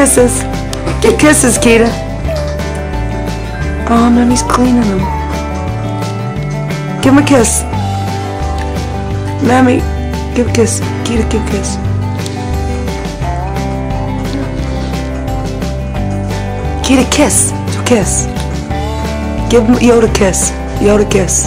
kisses. Give kisses, Kita. Oh, Mommy's cleaning them. Give him a kiss. Memmy, give a kiss. Kita, give a kiss. Kita, kiss. Kiss. Give Yoda a kiss. Yoda a kiss.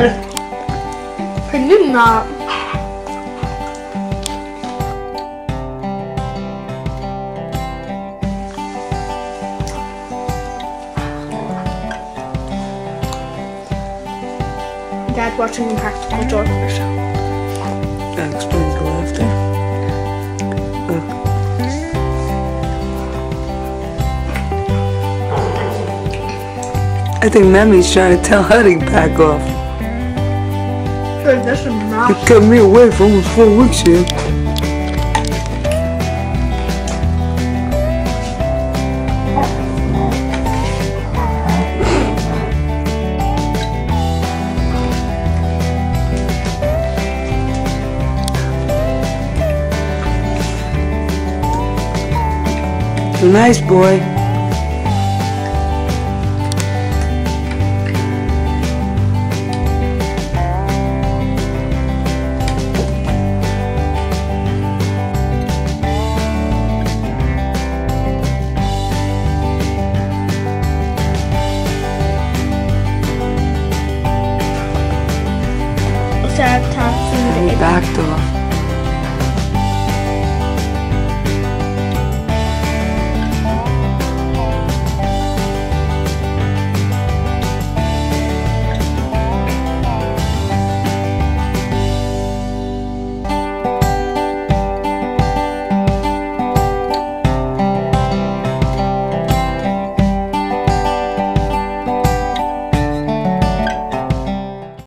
Penin na. Dad watching Impractical Jokers. That explains the laughter. I think Memmy's trying to tell her to back off. You not. kept me away for almost four weeks here. Nice boy. back door.